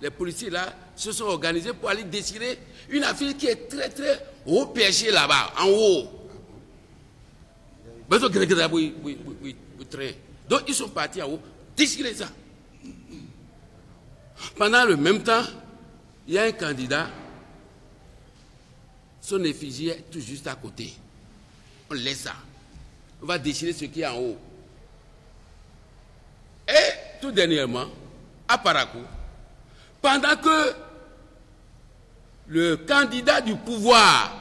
les policiers là se sont organisés pour aller déchirer une affaire qui est très très haut perché là-bas, en haut. Donc ils sont partis en haut, déchirer ça. Pendant le même temps, il y a un candidat, son effigie est tout juste à côté. On laisse ça. On va déchirer ce qui est en haut. Et tout dernièrement, à Parakou, pendant que le candidat du pouvoir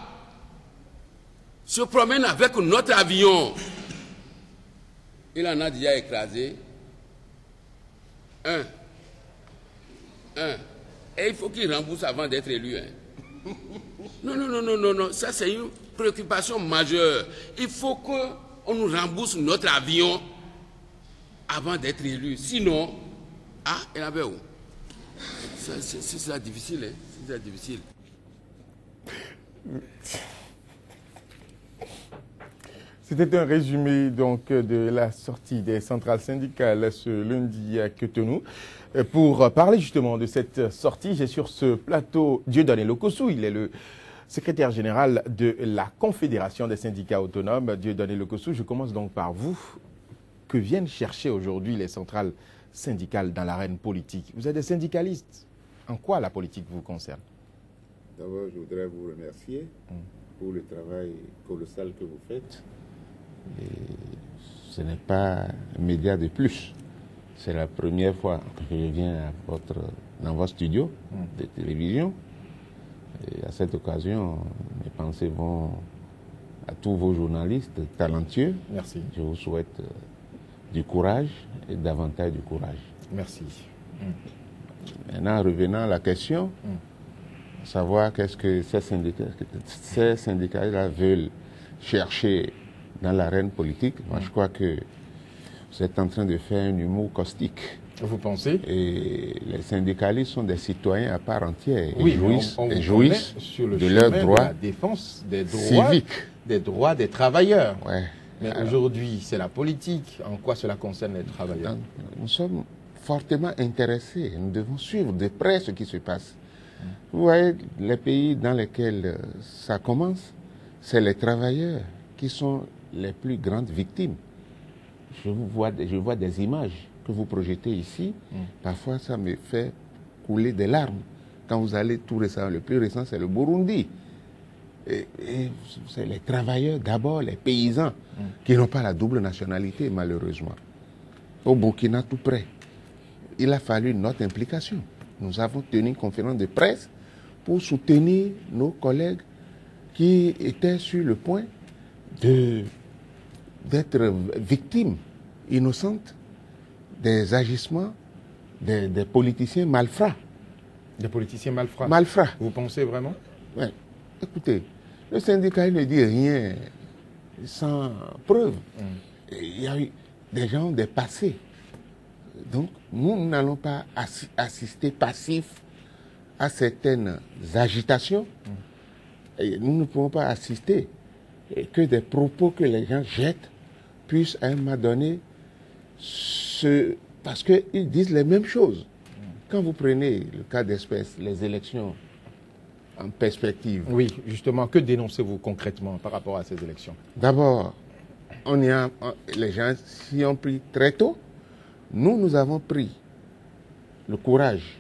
se promène avec notre avion, il en a déjà écrasé un. Un. Et il faut qu'il rembourse avant d'être élu. Hein. Non, non, non, non, non, non. Ça, c'est une préoccupation majeure. Il faut qu'on nous rembourse notre avion avant d'être élu. Sinon, ah, il avait où? C'est difficile, hein? Difficile. C'était un résumé donc de la sortie des centrales syndicales ce lundi à Cotonou. Pour parler justement de cette sortie, j'ai sur ce plateau Dieudonné Lokossou. Il est le secrétaire général de la Confédération des syndicats autonomes. Dieudonné Lokossou, je commence donc par vous. Que viennent chercher aujourd'hui les centrales syndicales dans l'arène politique? Vous êtes des syndicalistes. En quoi la politique vous concerne? D'abord, je voudrais vous remercier pour le travail colossal que vous faites. ce n'est pas un média de plus. C'est la première fois que je viens à votre, dans votre studio de télévision. Et à cette occasion, mes pensées vont à tous vos journalistes talentueux. Merci. Je vous souhaite du courage et davantage du courage. Merci. Maintenant, revenant à la question, savoir qu'est-ce que ces syndicats, ces syndicats-là veulent chercher dans l'arène politique. Moi, je crois que vous êtes en train de faire un humour caustique. Vous pensez? Et les syndicalistes sont des citoyens à part entière et Oui, jouissent, on- on et jouissent connaît sur le de leurs de droits la défense des droits, civiques. des droits des travailleurs. Ouais. Mais aujourd'hui, c'est la politique. En quoi cela concerne les travailleurs? Nous sommes fortement intéressés. Nous devons suivre de près ce qui se passe. Vous voyez, les pays dans lesquels euh, ça commence, c'est les travailleurs qui sont les plus grandes victimes. Je, vous vois, des- je vois des images que vous projetez ici. Parfois, ça me fait couler des larmes. Quand vous allez tout récemment, le plus récent, c'est le Burundi. Et, et c'est les travailleurs d'abord, les paysans, qui n'ont pas la double nationalité, malheureusement. Au Burkina, tout près, il a fallu notre implication. Nous avons tenu une conférence de presse pour soutenir nos collègues qui étaient sur le point d'être victimes innocentes des agissements des, des politiciens malfrats. Des politiciens malfrats. Malfrats. Vous pensez vraiment? Ouais. Écoutez, le syndicat il ne dit rien sans preuve. Et Il y a eu des gens des passés. Donc, nous n'allons pas assi- assister passifs à certaines agitations. Et nous ne pouvons pas assister et que des propos que les gens jettent puissent à un moment donné se... Parce qu'ils disent les mêmes choses. Quand vous prenez le cas d'espèce, les élections en perspective, Oui, justement, que dénoncez-vous concrètement par rapport à ces élections? D'abord, on y a, on- les gens s'y ont pris très tôt. Nous, nous avons pris le courage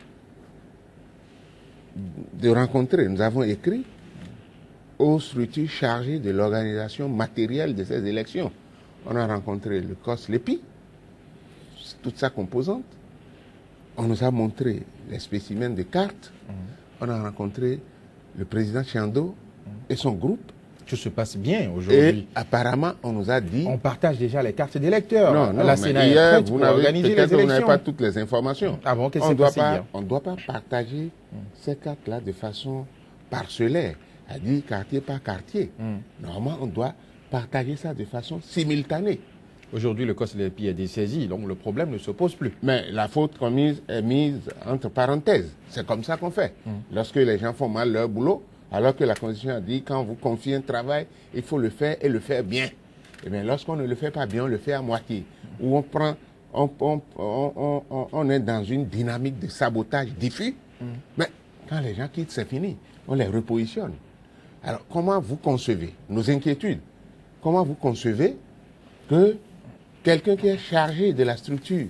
de rencontrer, nous avons écrit aux structures chargées de l'organisation matérielle de ces élections. On a rencontré le COS LEPI, toute sa composante. On nous a montré les spécimens de cartes. On a rencontré le président Chiando et son groupe. Tout se passe bien Et aujourd'hui. apparemment, on nous a dit. On partage déjà les cartes d'électeurs. non, non, la mais Sénat est hier, prête vous n'avez pas toutes les informations. Ah bon, on doit ne doit pas partager ces cartes-là de façon parcellaire, à dire quartier par quartier. Hmm. Normalement, on doit partager ça de façon simultanée. Aujourd'hui, le COSLEPI est dessaisi, donc le problème ne se pose plus. Mais la faute commise est mise entre parenthèses. C'est comme ça qu'on fait. Lorsque les gens font mal leur boulot, alors que la Constitution a dit quand vous confiez un travail, il faut le faire et le faire bien. Eh bien, lorsqu'on ne le fait pas bien, on le fait à moitié. Ou on prend, on, on- on- est dans une dynamique de sabotage diffus Quand les gens quittent, c'est fini. On les repositionne. Alors, comment vous concevez nos inquiétudes? Comment vous concevez que quelqu'un qui est chargé de la structure,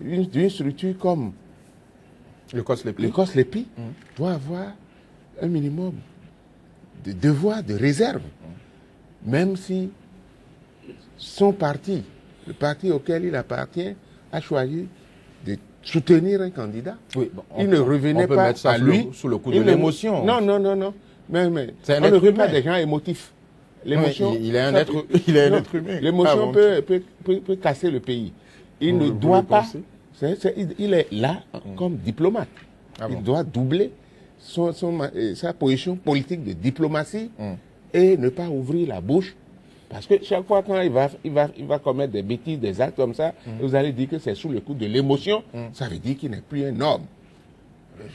une- d'une structure comme Le COSLEPI. le COSLEPI, doit avoir un minimum de devoir de réserve, même si son parti, le parti auquel il appartient, a choisi de soutenir un candidat. Oui, bon, on il ne revenait pas à sous le- lui. sous le coup de ne- l'émotion. Non, non, non, non. Mais, mais on ne veut pas des gens émotifs. L'émotion. Oui, il- est un être- peut- il est un non, être humain. L'émotion Avant peut, peut, peut, casser le pays. Il Vous- ne doit pas. il, il est là comme diplomate. Ah il doit doubler son, sa position politique de diplomatie Mm. et ne pas ouvrir la bouche. Parce que chaque fois quand il va, il va, il va commettre des bêtises, des actes comme ça, Mm. vous allez dire que c'est sous le coup de l'émotion. Ça veut dire qu'il n'est plus un homme.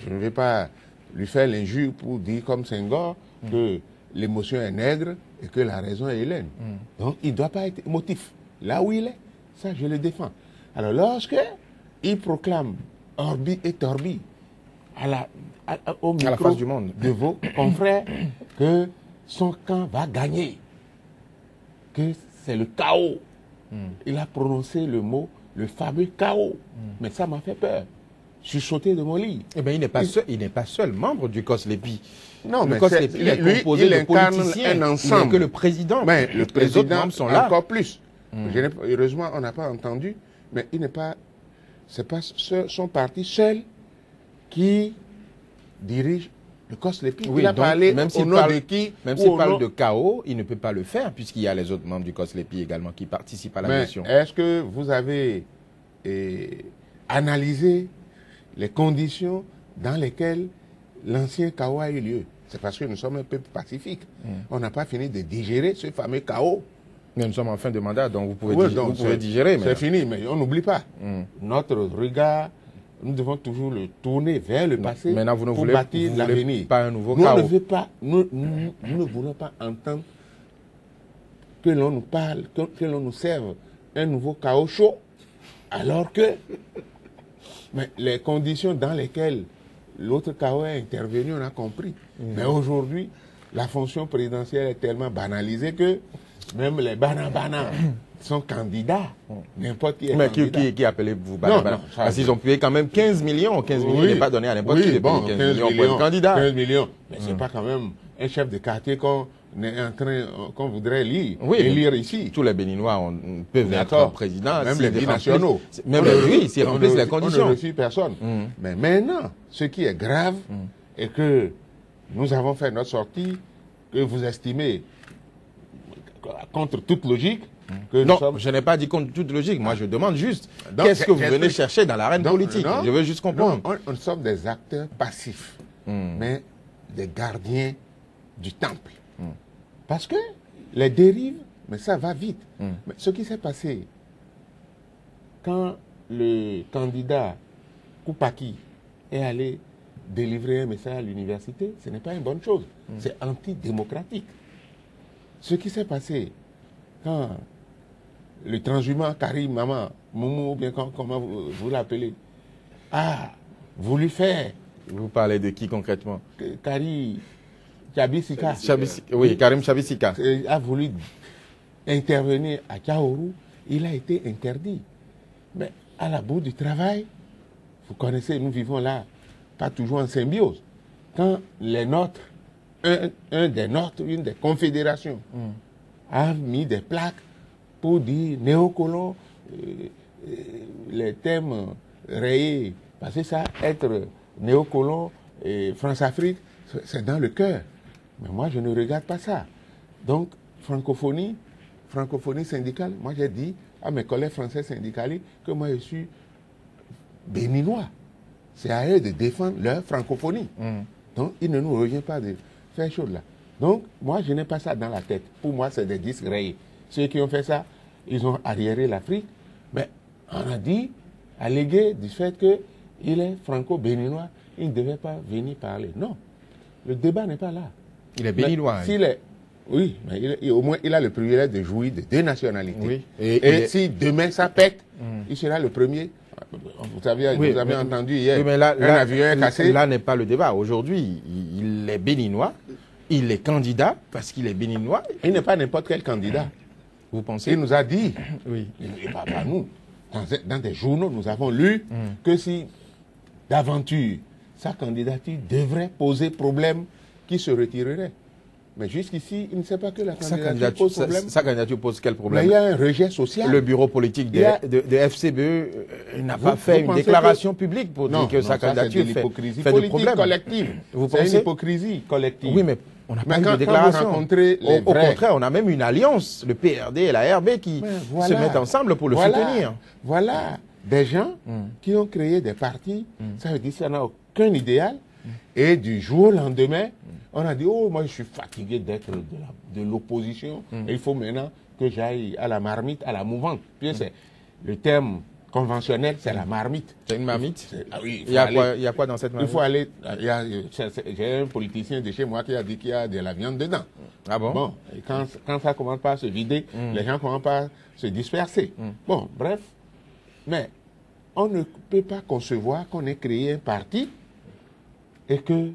Je ne vais pas lui faire l'injure pour dire comme Senghor que l'émotion est nègre et que la raison est hélène. Donc il ne doit pas être émotif. Là où il est, ça je le défends. Alors lorsque il proclame Orbi et Torbi à la, à- la face du monde. de vos confrères que son camp va gagner, que c'est le chaos. Il a prononcé le mot, le fameux chaos. Mais ça m'a fait peur. Je suis sauté de mon lit. Eh bien, il n'est pas, Il- seul- il n'est pas seul membre du COSLEPI. Non, le mais COSLEPI c'est- est lui, composé il de incarne politiciens. un Il ensemble. n'est que le président. Mais le Les autres président, membres sont là. encore plus. Pas- heureusement, on n'a pas entendu, mais il n'est pas, c'est pas ce- son parti seul qui dirige le COSLEPI. Oui, il a donc, parlé même au s'il nom parle, de qui? même s'il parle nom- de chaos, il ne peut pas le faire puisqu'il y a les autres membres du COSLEPI également qui participent à la Mais mission. est-ce que vous avez eh, analysé les conditions dans lesquelles l'ancien chaos a eu lieu? C'est parce que nous sommes un peuple pacifique. Mm. On n'a pas fini de digérer ce fameux chaos. Mais nous sommes en fin de mandat, donc vous pouvez, Oui, digérer. C'est fini, mais on n'oublie pas. Mm. Notre regard, nous devons toujours le tourner vers le passé Maintenant, vous ne pour voulez- bâtir l'avenir. voulez pas un nouveau nous, chaos. ne veut pas, nous, nous- nous ne voulons pas entendre que l'on nous parle, que, que l'on nous serve un nouveau chaos chaud, alors que mais les conditions dans lesquelles l'autre chaos est intervenu, on a compris. Mm. Mais aujourd'hui, la fonction présidentielle est tellement banalisée que même les banabana sont candidats. N'importe qui est Mais qui, candidat. qui, qui appelez-vous Non, non, Parce qu'ils ont payé quand même 15 millions. 15 millions Oui. n'est pas donné à n'importe Oui, qui de bon, payer 15, millions pour candidat. 15 millions. Mais c'est pas quand même un chef de quartier qu'on est en train, qu'on voudrait lire, Oui, élire ici. Tous les Béninois ont- peuvent être présidents. Même les binationaux. Même On les, oui, s'ils on remplissent les On ne conditions. personne. Mm. Mais maintenant, ce qui est grave, est que nous avons fait notre sortie, que vous estimez contre toute logique, que nous Non, sommes je n'ai pas dit contre toute logique. Moi, je demande juste qu'est-ce que vous venez chercher dans l'arène politique. non, Je veux juste comprendre. non, on, on sommes des acteurs passifs, Hmm. mais des gardiens du temple. Parce que les dérives, mais ça va vite. Hmm. Mais ce qui s'est passé quand le candidat Koupaki est allé délivrer un message à l'université, ce n'est pas une bonne chose. Hmm. C'est antidémocratique. Ce qui s'est passé quand le transhumant Karim Maman, Moumou, ou bien com- comment vous, vous l'appelez, a voulu faire Vous parlez de qui concrètement? Que Kari Chabisika Chabisi- Oui, Karim Chabisika. a voulu intervenir à Kaoru, il a été interdit. Mais à la bout du travail, vous connaissez, nous vivons là, pas toujours en symbiose. Quand les nôtres, un, un des nôtres, une des confédérations, a mis des plaques pour dire néocolon, euh, euh, les thèmes rayés, parce que ça, être néocolon et France-Afrique, c'est- dans le cœur. Mais moi, je ne regarde pas ça. Donc, francophonie, francophonie syndicale, moi j'ai dit à mes collègues français syndicalistes que moi je suis béninois. C'est à eux de défendre leur francophonie. Donc, il ne nous revient pas de faire chose là. Donc, moi, je n'ai pas ça dans la tête. Pour moi, c'est des disques rayés. Ceux qui ont fait ça, ils ont arriéré l'Afrique. Mais on a dit, allégué du fait qu'il est franco-béninois, il ne devait pas venir parler. Non, le débat n'est pas là. Il est béninois. s'il est, oui, mais il- il- au moins il a le privilège de jouir de deux nationalités. Oui. Et, Et- et- si demain ça pète, il sera le premier Vous avez, Oui, vous avez mais- entendu hier, Oui, mais là, un là, avion est cassé. là n'est pas le débat. Aujourd'hui, il il est béninois, il est candidat parce qu'il est béninois. Il n'est pas n'importe quel candidat. Vous pensez Il nous a dit, Oui. et pas, pas nous, dans, dans des journaux, nous avons lu que si d'aventure sa candidature devrait poser problème, qu'il se retirerait. Mais jusqu'ici, il ne sait pas que la Sa candidature candidature, pose problème. sa candidature pose quel Mais problème il y a un rejet social. Le bureau politique de, Il y a- de- de FCBE euh, n'a pas fait une déclaration publique pour non, dire que non, sa ça, candidature de fait, fait de politique problème. collective. Vous C'est pensez? une hypocrisie collective. Oui, mais on n'a pas eu de déclaration. au, les au vrais- contraire, on a même une alliance, le PRD et la RB, qui se mettent ensemble pour le Voilà. soutenir. Voilà des gens qui ont créé des partis. Ça veut dire que ça n'a aucun idéal. Et du jour au lendemain, on a dit Oh, moi je suis fatigué d'être de l'opposition. Il faut maintenant que j'aille à la marmite, à la mouvante. Puis c'est le terme conventionnel, c'est la marmite. C'est une marmite. Ah oui, Il y, a faut quoi, aller- il y a quoi dans cette Il marmite? faut aller. il y a- c'est- c'est- J'ai un politicien de chez moi qui a dit qu'il y a de la viande dedans. Ah bon, Bon, et quand, quand ça commence pas à se vider, les gens commencent pas à se disperser. Bon, bref. Mais on ne peut pas concevoir qu'on ait créé un parti et que,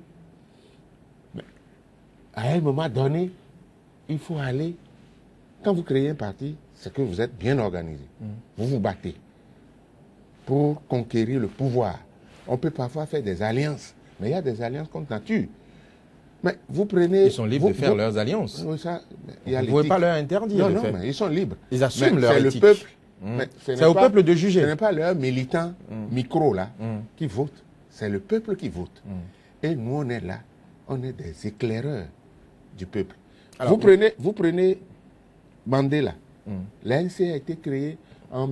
à un moment donné, il faut aller. Quand vous créez un parti, c'est que vous êtes bien organisé. Vous vous battez pour conquérir le pouvoir. On peut parfois faire des alliances, mais il y a des alliances contre nature. Mais vous prenez. Ils sont libres vous- de faire vous- leurs alliances. oui, ça, il Vous ne pouvez pas leur interdire Non, non, mais ils sont libres. Ils assument Mais leur C'est le peuple. Mm. ce C'est au pas- peuple de juger. Ce n'est pas leurs militants micro là Mm. qui votent. C'est le peuple qui vote. Et nous, on est là. On est des éclaireurs du peuple. Alors, vous, prenez, vous prenez Mandela. L'ANC a été créée en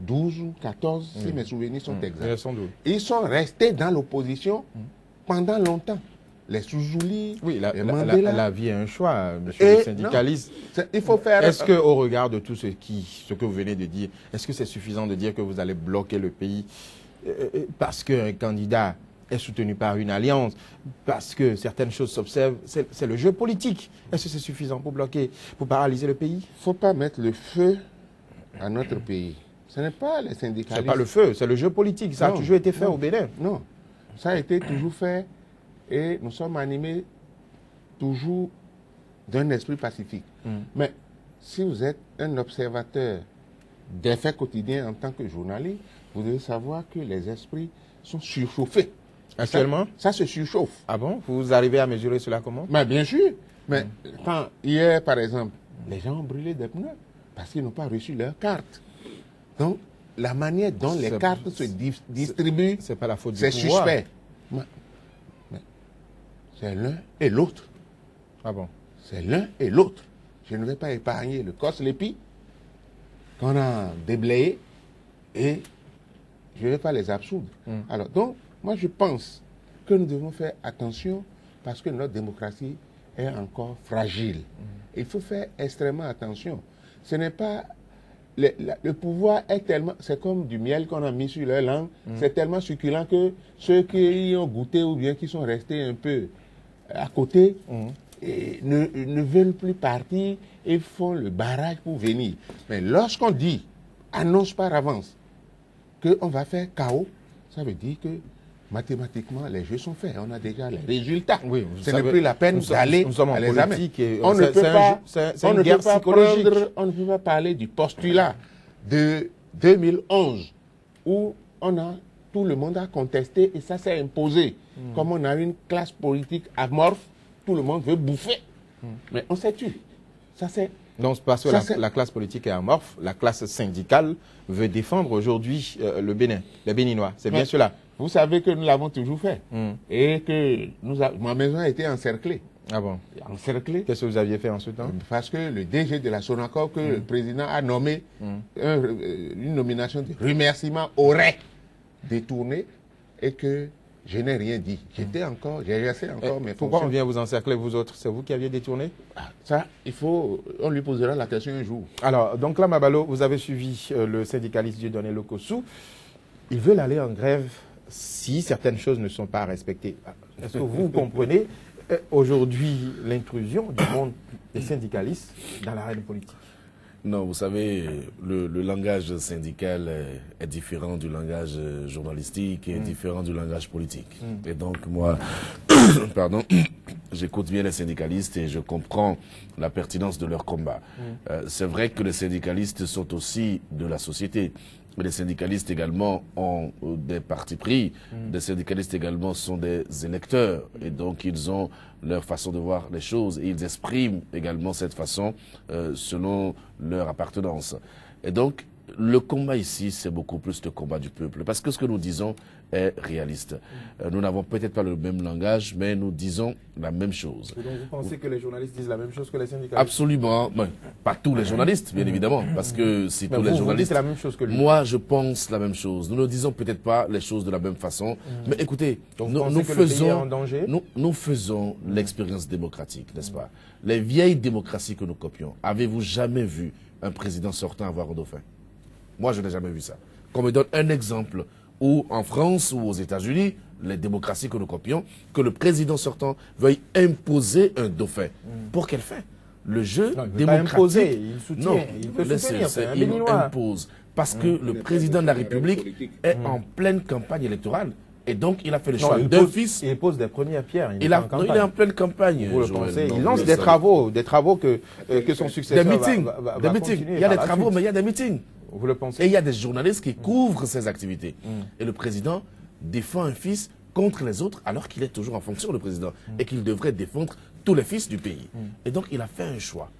1912 ou 14, si mes souvenirs sont exacts. Mm. Doute. Ils sont restés dans l'opposition pendant longtemps. Les Souzouli, Oui, la, les la- la- Mandela. la vie est un choix, monsieur Et le syndicaliste. Il faut faire. Est-ce que, au regard de tout ce, qui, ce que vous venez de dire, est-ce que c'est suffisant de dire que vous allez bloquer le pays euh, euh, parce qu'un candidat est soutenu par une alliance, parce que certaines choses s'observent c'est le jeu politique. Est-ce que c'est suffisant pour bloquer, pour paralyser le pays? Il ne faut pas mettre le feu à notre pays. Ce n'est pas les syndicalistes. C'est pas le feu, c'est le jeu politique. Ça a toujours été fait non. au Bénin. Non. Ça a été toujours fait et nous sommes animés toujours d'un esprit pacifique. Mm. Mais si vous êtes un observateur des faits quotidiens en tant que journaliste, vous devez savoir que les esprits sont surchauffés. Actuellement? Ça, ça se surchauffe. Ah bon? Vous arrivez à mesurer cela comment? Mais bien sûr. Mais Mm. quand hier, par exemple, les gens ont brûlé des pneus parce qu'ils n'ont pas reçu leur carte. Donc, la manière dont les cartes se di- distribuent, C'est pas la faute du suspect. C'est l'un et l'autre. Ah bon? C'est l'un et l'autre. Je ne vais pas épargner le COS-LEPI qu'on a déblayé et je ne vais pas les absoudre. Alors, donc, moi, je pense que nous devons faire attention parce que notre démocratie est encore fragile. Il faut faire extrêmement attention. Ce n'est pas. Le, la- le pouvoir est tellement. C'est comme du miel qu'on a mis sur leur langue. C'est tellement succulent que ceux qui y ont goûté ou bien qui sont restés un peu à côté et ne, ne veulent plus partir et font le barrage pour venir. Mais lorsqu'on dit, annonce par avance, qu'on va faire chaos, ça veut dire que mathématiquement, les jeux sont faits. On a déjà les résultats. Oui, Ce n'est plus la peine d'aller à l'examen. et on ne peut un pas, on une ne guerre peut pas psychologique. prendre- on ne peut pas parler du postulat de 2011 où on a tout le monde a contesté et ça s'est imposé. Hmm. Comme on a une classe politique amorphe, tout le monde veut bouffer. Hmm. Mais on s'est tué. Ça c'est Non, c'est parce que la, classe politique est amorphe. La classe syndicale veut défendre aujourd'hui euh, le Bénin, les Béninois. C'est bien cela. Vous savez que nous l'avons toujours fait. Hmm. Et que nous a- ma maison a été encerclée. Ah bon? Encerclée Qu'est-ce que vous aviez fait en ce temps parce que le DG de la Sonacor, que le président a nommé un- euh, une nomination de remerciement, aurait détourné et que je n'ai rien dit. J'étais encore, j'ai exercé encore mes Pourquoi on vient vous encercler, vous autres? C'est vous qui aviez détourné? Ah, Ça, il faut, on lui posera la question un jour. Alors, donc là, Mabalo, vous avez suivi euh, le syndicaliste Dieudonné Lokossou. Ils veulent aller en grève si certaines choses ne sont pas respectées. Est-ce que vous comprenez euh, aujourd'hui l'intrusion du monde des syndicalistes dans l'arène politique? Non, vous savez, le, le langage syndical est, est différent du langage journalistique et est différent du langage politique. Et donc, moi, pardon, j'écoute bien les syndicalistes et je comprends la pertinence de leur combat. Euh, C'est vrai que les syndicalistes sont aussi de la société. Mais les syndicalistes également ont euh, des partis pris. Les syndicalistes également sont des électeurs. Et donc, ils ont leur façon de voir les choses. Et ils expriment également cette façon euh, selon leur appartenance. Et donc, le combat ici, c'est beaucoup plus le combat du peuple. Parce que ce que nous disons est réaliste. Euh, nous n'avons peut-être pas le même langage, mais nous disons la même chose. Et donc vous pensez que les journalistes disent la même chose que les syndicalistes Absolument. Pas tous les journalistes, bien évidemment. Parce que si Mais tous vous, les vous journalistes. dites la même chose que lui. Moi, je pense la même chose. Nous ne disons peut-être pas les choses de la même façon. Mais écoutez, Donc vous nous, faisons, nous faisons l'expérience démocratique, n'est-ce pas? Les vieilles démocraties que nous copions. Avez-vous jamais vu un président sortant avoir un dauphin? Moi, je n'ai jamais vu ça. Qu'on me donne un exemple où, en France ou aux États-Unis, les démocraties que nous copions, que le président sortant veuille imposer un dauphin. Pour quelle fin Le jeu Non, il pas démocratique. imposer, il soutient, Non, il peut soutenir, il impose. Parce que le président de la République est en pleine campagne électorale. Et donc, il a fait le Non, choix d'un fils. il pose des premières pierres. Il, Il, est a, en non, campagne. il est en pleine campagne. Vous le pensez Il lance des savez. travaux, des travaux que, euh, que son Des successeur va- meetings. va, va- des meetings. Il y a des travaux, suite. mais il y a des meetings. Vous le pensez? Et il y a des journalistes qui couvrent ces activités. Et le président défend un fils contre les autres alors qu'il est toujours en fonction, le président, et qu'il devrait défendre tous les fils du pays. Et donc il a fait un choix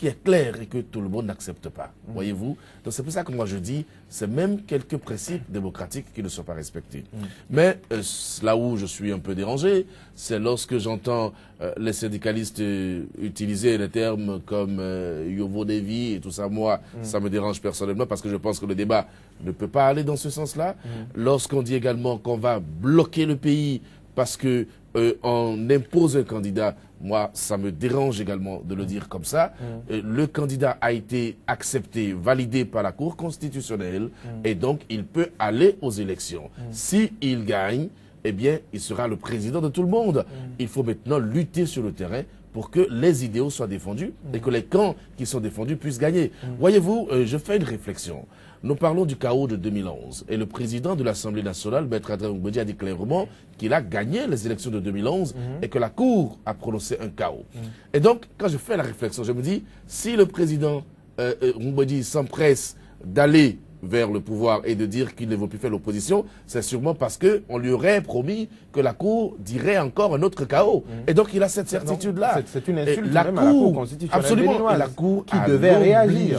qui est clair et que tout le monde n'accepte pas. Voyez-vous? Donc c'est pour ça que moi je dis, c'est même quelques principes démocratiques qui ne sont pas respectés. Mais euh, là où je suis un peu dérangé, c'est lorsque j'entends euh, les syndicalistes euh, utiliser des termes comme Yovo Devi et tout ça. Moi, ça me dérange personnellement parce que je pense que le débat ne peut pas aller dans ce sens-là. Lorsqu'on dit également qu'on va bloquer le pays parce que euh, on impose un candidat, moi, ça me dérange également de le dire comme ça. Euh, le candidat a été accepté, validé par la Cour constitutionnelle, et donc il peut aller aux élections. Si il gagne, eh bien, il sera le président de tout le monde. Il faut maintenant lutter sur le terrain pour que les idéaux soient défendus et que les camps qui sont défendus puissent gagner. Voyez-vous, euh, je fais une réflexion. Nous parlons du chaos de 2011 et le président de l'Assemblée nationale, Maître Adrien Mbedi, a dit clairement qu'il a gagné les élections de 2011 et que la Cour a prononcé un chaos. Et donc, quand je fais la réflexion, je me dis, si le président euh, euh, s'empresse d'aller vers le pouvoir et de dire qu'il ne veut plus faire l'opposition, c'est sûrement parce que on lui aurait promis que la Cour dirait encore un autre chaos. Et donc il a cette certitude-là. c'est- c'est une insulte la même à la Cour Cour, constitutionnelle absolument, et la Cour qui a devait réagir.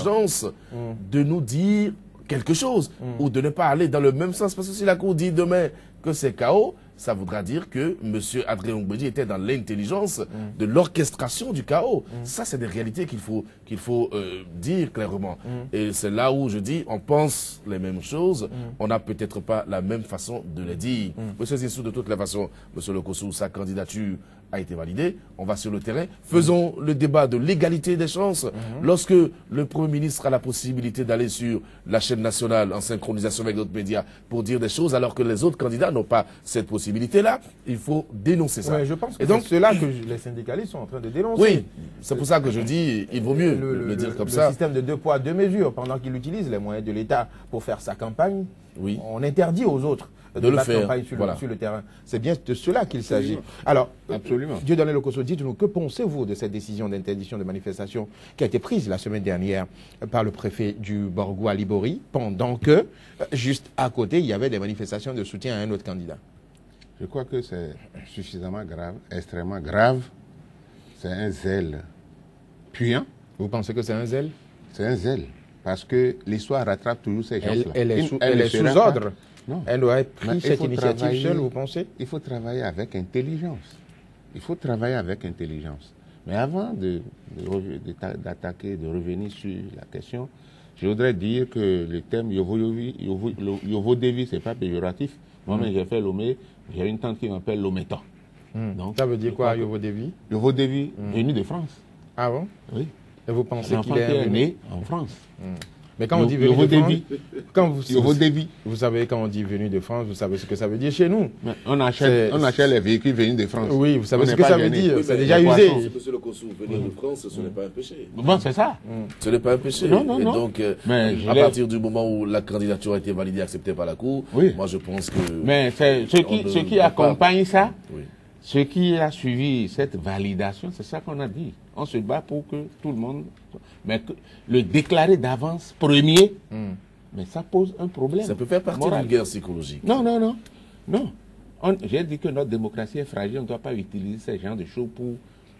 de nous dire quelque chose ou de ne pas aller dans le même sens. Parce que si la Cour dit demain que c'est chaos, ça voudra dire que M. Adrien Ogbedi était dans l'intelligence de l'orchestration du chaos. Ça, c'est des réalités qu'il faut, qu'il faut euh, dire clairement. Et c'est là où je dis, on pense les mêmes choses, on n'a peut-être pas la même façon de les dire. Monsieur Zissou, de toutes les façons, Monsieur Lekossou, sa candidature a été validée. On va sur le terrain. Faisons le débat de l'égalité des chances. Lorsque le Premier ministre a la possibilité d'aller sur la chaîne nationale en synchronisation avec d'autres médias pour dire des choses, alors que les autres candidats n'ont pas cette possibilité-là, il faut dénoncer ça. Ouais, je pense que Et donc, c'est cela que je- les syndicalistes sont en train de dénoncer. oui, c'est pour ça que je dis, il vaut mieux le, le dire comme le ça. système de deux poids, deux mesures, pendant qu'il utilise les moyens de l'État pour faire sa campagne, Oui. on interdit aux autres de, le faire, sur, voilà. le, sur le terrain. C'est bien de cela qu'il s'agit. Alors, Absolument. Dieu donné le Koso, dites-nous, que pensez-vous de cette décision d'interdiction de manifestation qui a été prise la semaine dernière par le préfet du Borgo à Libori, pendant que, euh, juste à côté, il y avait des manifestations de soutien à un autre candidat? Je crois que c'est suffisamment grave, extrêmement grave. C'est un zèle puant. Vous pensez que c'est un zèle? C'est un zèle. Parce que l'histoire rattrape toujours ces gens-là. elle est sous, elle elle ne est sera sous pas- ordre. Non. Elle doit être Mais pris il cette initiative seule, vous pensez? Il faut travailler avec intelligence. Il faut travailler avec intelligence. Mais avant de- de de d'attaquer, revenir sur la question, je voudrais dire que le terme Yovo, Yovo, Lo- Yovo Devi, ce n'est pas péjoratif. Moi-même, j'ai fait Lomé. J'ai une tante qui m'appelle Lometa. Donc, Ça veut dire quoi, Yovo Devi Yovo Devi, venu de France. Ah bon? Oui. Et vous pensez qu'il est est né en France. Mais quand on dit venu de France, quand vous, vous, savez quand on dit venu de France, vous savez ce que ça veut dire chez nous. Mais On achète, on achète les véhicules venus de France. Oui, vous savez On ce que pas ça veut dire. Oui, C'est déjà usé. Monsieur le consul, venir de France, ce n'est pas un péché. Bon, c'est ça. Ce n'est pas un péché. Non, non, Et non. donc, euh, Mais à partir du moment où la candidature a été validée, acceptée par la Cour, Oui. moi je pense que. Mais ce qui, ce accompagne ça, ce qui a suivi cette validation, c'est ça qu'on a dit. On se bat pour que tout le monde. Mais que le déclarer d'avance premier, mais ça pose un problème. Ça peut faire partie d'une guerre psychologique. Non, non, non. Non. On- J'ai dit que notre démocratie est fragile. On ne doit pas utiliser ce genre de choses pour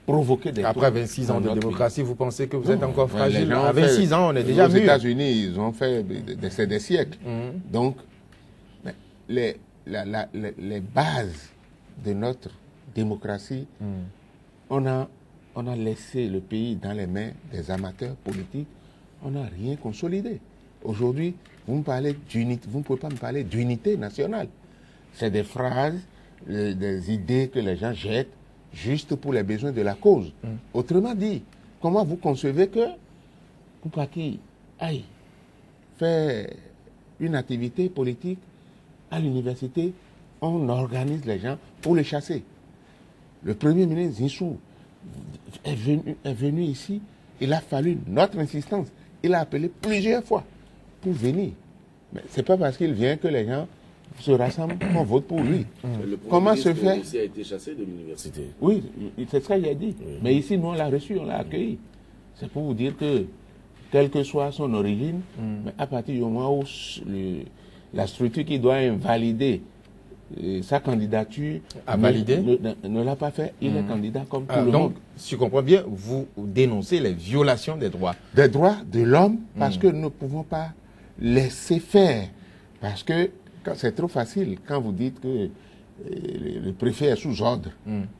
provoquer des Après troubles 26 ans de démocratie, vous pensez que vous Non, êtes encore fragile? À ont fait- 26 ans, on est déjà Aux. États-Unis, ils ont fait des, des- siècles. Mhm. Donc, les, la- la- les, les bases de notre démocratie, Mhm. on, a, on a laissé le pays dans les mains des amateurs politiques. On n'a rien consolidé. Aujourd'hui, vous me parlez d'unité, vous ne pouvez pas me parler d'unité nationale. C'est des phrases, euh, des idées que les gens jettent juste pour les besoins de la cause. Autrement dit, comment vous concevez que Koupaki aille faire une activité politique à l'université, on organise les gens pour les chasser? Le Premier ministre Zinsou est venu, est venu ici, il a fallu notre insistance. Il a appelé plusieurs fois pour venir. Mais ce n'est pas parce qu'il vient que les gens se rassemblent qu'on vote pour lui. Le Premier Comment se fait aussi a été chassé de l'université. Oui, c'est ça qu'il a dit. Mais ici, nous, on l'a reçu, on l'a accueilli. C'est pour vous dire que, quelle que soit son origine, mais à partir du moment où le- la structure qui doit invalider sa candidature ne- validé ne, ne- ne l'a pas fait, il est candidat comme tout Alors, le donc, monde. si je comprends bien, vous dénoncez les violations des droits. Des droits de l'homme, parce que nous ne pouvons pas laisser faire. Parce que c'est trop facile quand vous dites que euh, le le préfet est sous ordre.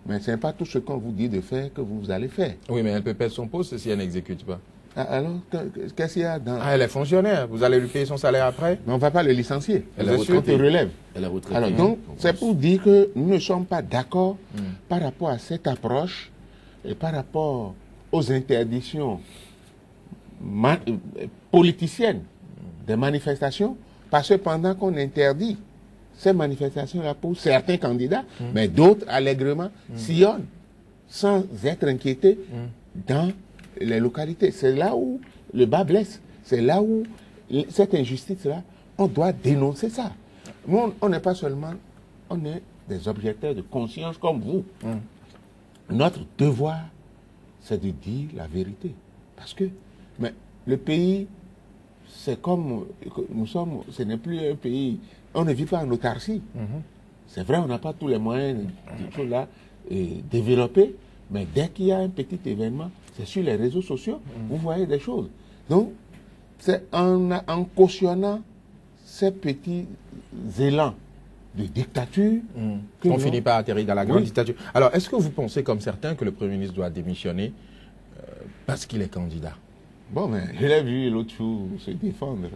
Mais ce n'est pas tout ce qu'on vous dit de faire que vous allez faire. Oui, mais elle peut perdre son poste si elle n'exécute pas. Ah, Alors, que- qu'est-ce qu'il y a dans... Ah, elle est fonctionnaire. Vous allez lui payer son salaire après Mais on ne va pas le licencier. Elle est retraitée. relève. Elle a retraité. Alors, donc, c'est pour dire que nous ne sommes pas d'accord par rapport à cette approche et par rapport aux interdictions politiciennes des manifestations, parce que pendant qu'on interdit ces manifestations-là pour certains candidats, mais d'autres allègrement sillonnent sans être inquiétés dans les localités. C'est là où le bas blesse. C'est là où cette injustice-là, on doit dénoncer ça. Nous, on- n'est pas seulement, on est des objecteurs de conscience comme vous. Notre devoir, c'est de dire la vérité. Parce que mais le pays, c'est comme nous sommes, ce n'est plus un pays, on ne vit pas en autarcie. C'est vrai, on n'a pas tous les moyens de choses là euh, développés, mais dès qu'il y a un petit événement, c'est sur les réseaux sociaux, vous voyez des choses. Donc, c'est en, en cautionnant ces petits élans de dictature que On finit par atterrir dans la grande Oui. dictature. Alors, est-ce que vous pensez, comme certains, que le Premier ministre doit démissionner euh, parce qu'il est candidat? Bon, mais je l'ai vu l'autre jour se défendre,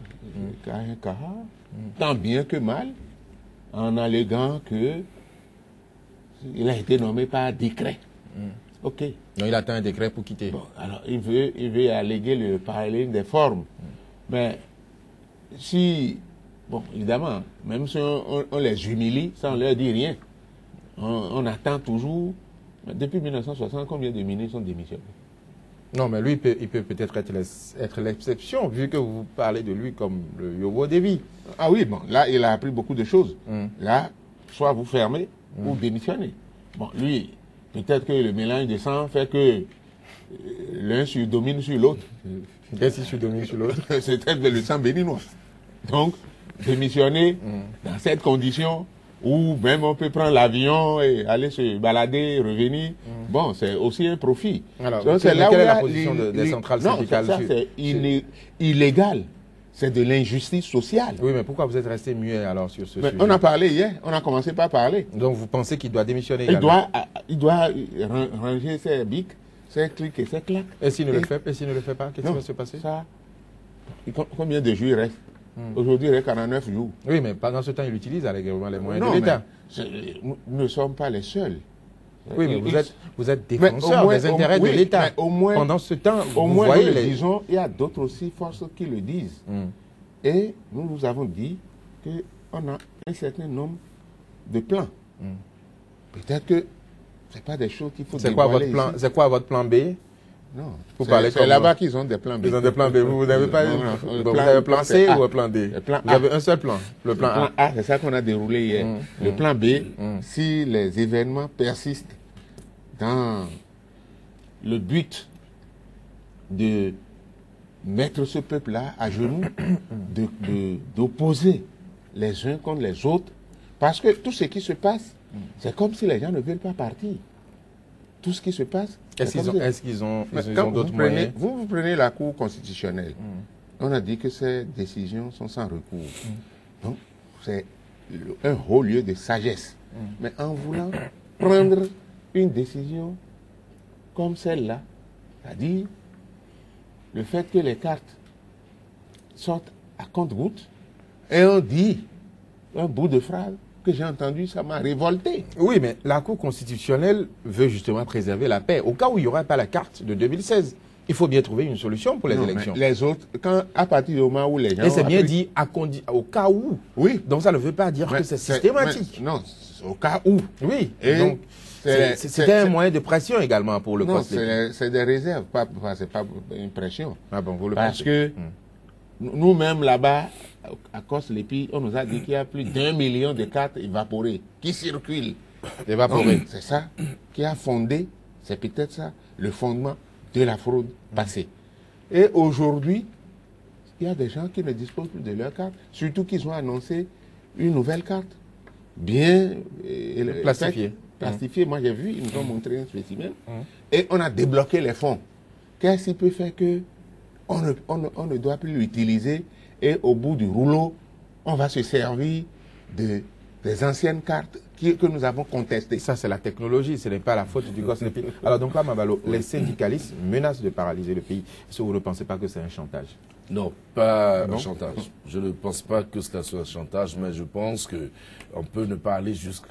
Kahin Kaha, tant bien que mal, en alléguant que il a été nommé par décret. Ok. Non, il attend un décret pour quitter. Bon, alors il veut, il veut alléguer le parallélisme des formes. Mais si, bon, évidemment, même si on, on- on les humilie, ça on leur dit rien. On, on attend toujours. Mais depuis 1960, combien de ministres ont démissionné Non, mais lui, il peut il peut peut-être être l'ex- être l'exception, vu que vous parlez de lui comme le Yobo Devi. Ah oui, bon, là, il a appris beaucoup de choses. Mm. Là, soit vous fermez ou démissionnez. Bon, lui, peut-être que le mélange de sang fait que euh, l'un domine sur l'autre. Qu'est-ce que je domine sur l'autre? C'est peut-être le sang béninois. Donc, démissionner Mm. dans cette condition où même on peut prendre l'avion et aller se balader, revenir, bon, c'est aussi un profit. Mm. Alors, là où quelle est la position de- des les- centrales non, syndicales ça, sur- c'est illégal. C'est de l'injustice sociale. Oui, mais pourquoi vous êtes resté muet alors sur ce Mais sujet? on a parlé hier, on a commencé par parler. Donc vous pensez qu'il doit démissionner Il doit, ah, il doit ran- ranger ses bics, ses clics et ses claques. Et s'il ne le fait, et s'il ne le fait pas, qu'est-ce qui va se passer? ça, Combien de jours il reste? Aujourd'hui, il reste 49 jours. Oui, mais pendant ce temps, il utilise allègrement les moyens Non, de l'État. nous nous ne sommes pas les seuls. Oui, mais vous êtes, vous êtes défenseur moins- des intérêts de l'État. mais au moins- Pendant ce temps, Au vous moins, voyez nous le les... disons, il y a d'autres aussi forces qui le disent. Hmm. Et nous vous avons dit qu'on a un certain nombre de plans. Peut-être que ce pas des choses qu'il faut Hmm. C'est quoi votre plan quoi votre plan B? Non, Vous c'est- là-bas qu'ils ont des plans B. Ils ont des plans B. Vous, vous n'avez pas Non, eu- le Vous avez un plan C ou un plan D Le plan Vous avez un seul plan, le plan Le plan A. A, c'est ça qu'on a déroulé hier. Mm, Le mm. plan B, Mm. si les événements persistent dans le but de mettre ce peuple-là à genoux, de- de- d'opposer les uns contre les autres, parce que tout ce qui se passe, c'est comme si les gens ne veulent pas partir. Tout ce qui se passe. Est-ce qu'ils ont, est-ce qu'ils ont, ont d'autres vous, prenez, moyens? vous, vous prenez la Cour constitutionnelle, Mm. on a dit que ces décisions sont sans recours. Donc, c'est un haut lieu de sagesse. Mm. Mais en voulant prendre une décision comme celle-là, c'est-à-dire le fait que les cartes sortent à compte-gouttes, et on dit un bout de phrase que j'ai entendu, ça m'a révolté. Oui, mais la Cour constitutionnelle veut justement préserver la paix. Au cas où il n'y aura pas la carte de 2016, il faut bien trouver une solution pour les Non, élections. Les autres, quand, à partir du moment où les gens. Et c'est bien appris- dit à condi- au cas où. Oui. Donc ça ne veut pas dire Mais que c'est systématique. mais non, au cas où. Oui. Et donc c'était un moyen de pression également pour le Non, c'est des réserves, pas, pas- c'est pas une pression. Ah bon, vous le Parce pensez que Hmm. Nous-mêmes là-bas, à Cos-Lépi, on nous a dit qu'il y a plus d'un million de cartes évaporées qui circulent. Évaporé. C'est ça qui a fondé, c'est peut-être ça, le fondement de la fraude passée. Et aujourd'hui, il y a des gens qui ne disposent plus de leur carte, surtout qu'ils ont annoncé une nouvelle carte, bien euh, Plastifiée. faite, Plastifiée, moi j'ai vu, ils nous ont montré un spécimen, et on a débloqué les fonds. Qu'est-ce qui peut faire que on ne, on ne- on ne doit plus l'utiliser et au bout du rouleau, on va se servir de, des anciennes cartes qui- que nous avons contestées. Ça, c'est la technologie, ce n'est pas la faute du gosse. Alors, donc là, Mabalo, les syndicalistes menacent de paralyser le pays. Est-ce que vous ne pensez pas que c'est un chantage? Non, pas Non? un chantage. Je ne pense pas que cela soit un chantage, mais je pense que on peut ne pas aller jusqu'à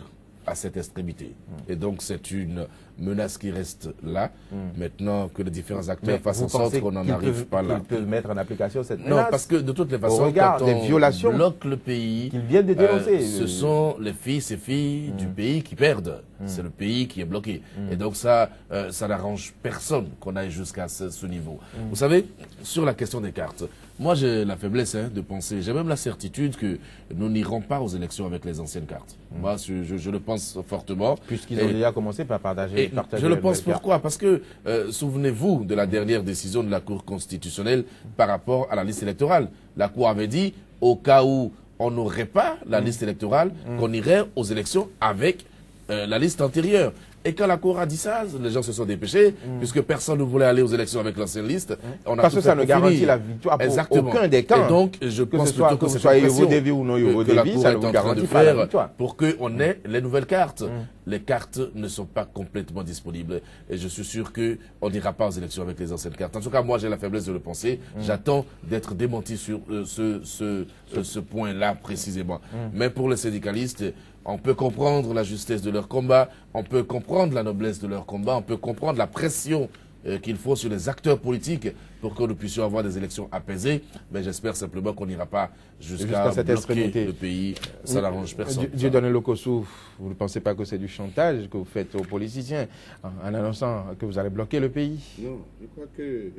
cette extrémité. Hmm. Et donc, c'est une menace qui reste là. Maintenant que les différents acteurs fassent vous en sorte qu'on n'en arrive pas là. qu'ils peuvent mettre en application cette Non, menace parce que de toutes les façons, regard quand on violations bloque le pays, qu'ils viennent de dénoncer. euh, ce sont les fils et filles du pays qui perdent. C'est le pays qui est bloqué. Et donc ça, euh, ça n'arrange personne qu'on aille jusqu'à ce, ce niveau. Vous savez, sur la question des cartes, moi j'ai la faiblesse hein, de penser, j'ai même la certitude que nous n'irons pas aux élections avec les anciennes cartes. Moi, je, le pense fortement. Puisqu'ils ont déjà commencé par partager. et partager je le pense pourquoi? Parce que euh, souvenez-vous de la dernière décision de la Cour constitutionnelle par rapport à la liste électorale. La Cour avait dit, au cas où on n'aurait pas la liste électorale, qu'on irait aux élections avec euh, la liste antérieure. Et quand la Cour a dit ça, les gens se sont dépêchés, puisque personne ne voulait aller aux élections avec l'ancienne liste. On a Parce que ça ne garantit finir. la victoire pour Exactement. aucun des camps. Et donc, je Que pense ce soit- plutôt que une pression Evo-Devi ou non que- que la Evo-Devi, Cour ça est en train garantit de pas la faire victoire. pour qu'on ait les nouvelles cartes. Les cartes ne sont pas complètement disponibles et je suis sûr qu'on n'ira pas aux élections avec les anciennes cartes. En tout cas, moi, j'ai la faiblesse de le penser. J'attends d'être démenti sur euh, ce, ce, ce, ce point-là précisément. Mais pour les syndicalistes, on peut comprendre la justesse de leur combat, on peut comprendre la noblesse de leur combat, on peut comprendre la pression euh, qu'il faut sur les acteurs politiques pour que nous puissions avoir des élections apaisées. Mais j'espère simplement qu'on n'ira pas jusqu'à Jusqu'à cette bloquer extrémité. le pays. Ça n'arrange personne. Dieu, Dieu donne le Kosovo. Vous ne pensez pas que c'est du chantage que vous faites aux politiciens en, en annonçant que vous allez bloquer le pays? Non, je crois que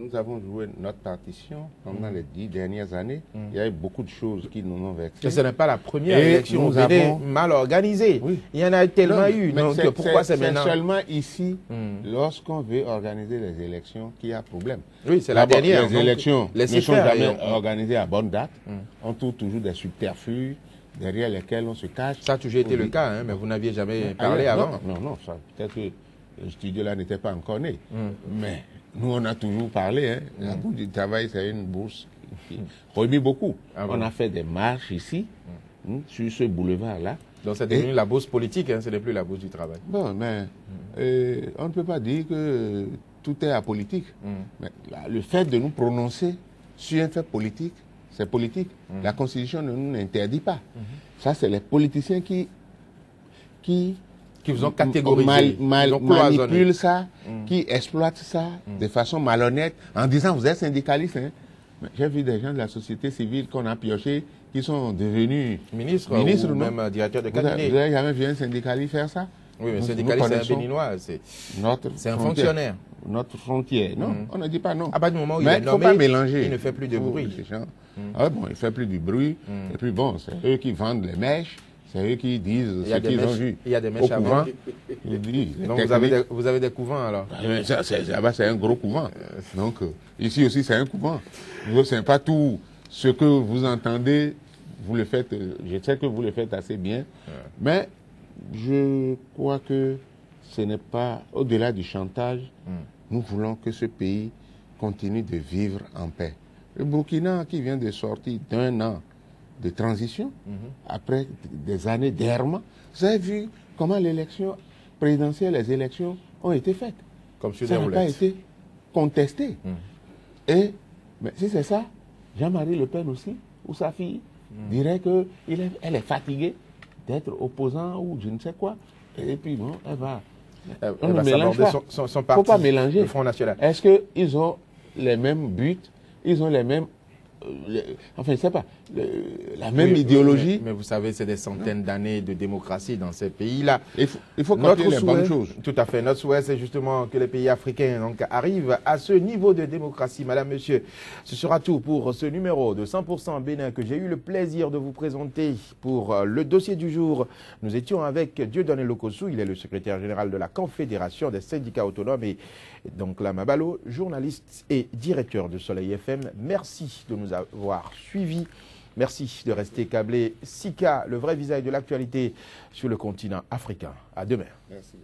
nous avons joué notre partition pendant les dix dernières années. Il y a eu beaucoup de choses qui nous ont vexés. Que ce n'est pas la première Et élection. nous avons- mal organisée. Oui. Il y en a tellement Non, eu. mais Donc pourquoi c'est maintenant seulement ici, Hmm. lorsqu'on veut organiser les élections, qu'il y a problème. Oui, c'est la dernière. Les élections ne sont jamais et on- organisées à bonne date. On trouve toujours des subterfuges derrière lesquels on se cache. Ça a toujours été le cas, hein, mais vous n'aviez jamais parlé non, avant. Non, non, ça, peut-être que le studio là n'était pas encore né. Hmm. Mais nous, on a toujours parlé. Hein. La bourse du travail, c'est une bourse qui remue beaucoup. Ah on bon a fait des marches ici, hein, sur ce boulevard-là. Donc c'est Et- devenu la bourse politique, hein, ce n'est plus la bourse du travail. Bon, mais euh, on ne peut pas dire que tout est apolitique. Mais là, le fait de nous prononcer sur un fait politique, c'est politique. La Constitution ne nous interdit pas. Ça, c'est les politiciens qui, qui Qui vous ont catégorisé. mal- mal- ont ça, qui exploitent ça de façon malhonnête en disant vous êtes syndicaliste. hein. J'ai vu des gens de la société civile qu'on a pioché qui sont devenus Ministre, ministres, ou non? même euh, directeur de avez, vous cabinet. avez jamais vu un syndicaliste faire ça? Oui, mais Nous- syndicaliste, c'est un béninois. c'est- un fonctionnaire. Notre frontière. Non, on ne dit pas non. À partir du moment où il Mais est il ne faut nommé, pas mélanger. il ne fait plus de Faut- bruit. gens- Ah bon, il ne fait plus du bruit. Et puis bon, c'est eux qui vendent les mèches. C'est eux qui disent ce qu'ils ont vu. il y a des mèches au couvent. Ils disent, Donc vous avez, des, vous avez des couvents alors Ah, mais ça, c'est, là-bas, c'est un gros couvent. Donc, euh, ici aussi, c'est un couvent. Donc, c'est pas tout ce que vous entendez, vous le faites, euh, je sais que vous le faites assez bien, mais je crois que ce n'est pas, au-delà du chantage, nous voulons que ce pays continue de vivre en paix. Le Burkina, qui vient de sortir d'un an de transition, après des années d'errement, vous avez vu comment l'élection présidentielle, les élections ont été faites. Comme sur Ça n'a pas été contesté. Et mais si c'est ça, Jean-Marie Le Pen aussi, ou sa fille, dirait qu'elle est, elle est fatiguée d'être opposant ou je ne sais quoi. Et puis bon, elle va. Elle- On elle ne va mélange s'aborder pas. son, son, son faut parti, pas mélanger. le Front National. Est-ce qu'ils ont les mêmes buts Ils ont les mêmes. Euh, enfin, je sais pas. le- la même Oui, idéologie Mais, mais vous savez, c'est des centaines d'années de démocratie dans ces pays-là. Il faut, il faut copier les bonnes choses. Tout à fait. Notre souhait, c'est justement que les pays africains donc, arrivent à ce niveau de démocratie. Madame, Monsieur, ce sera tout pour ce numéro de 100% Bénin que j'ai eu le plaisir de vous présenter pour euh, le dossier du jour. Nous étions avec Dieudonné Lokossou, il est le secrétaire général de la Confédération des syndicats autonomes et donc Lama Balo, journaliste et directeur de Soleil FM, merci de nous avoir suivis. Merci de rester câblé. Sika, le vrai visage de l'actualité sur le continent africain. À demain. Merci.